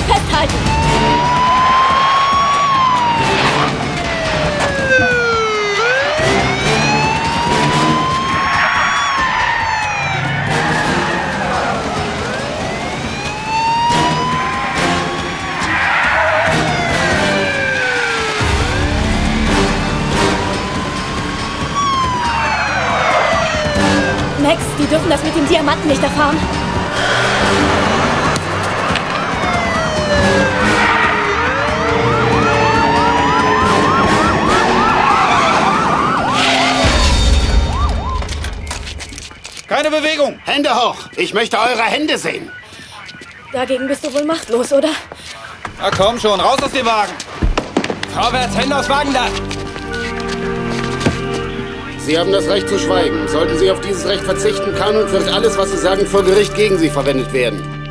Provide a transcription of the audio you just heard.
festhalten! Max, die dürfen das mit dem Diamanten nicht erfahren. Keine Bewegung! Hände hoch! Ich möchte eure Hände sehen. Dagegen bist du wohl machtlos, oder? Na komm schon, raus aus dem Wagen! Vorwärts, Hände aufs Wagendach! Sie haben das Recht zu schweigen. Sollten Sie auf dieses Recht verzichten, kann und wird alles, was Sie sagen, vor Gericht gegen Sie verwendet werden.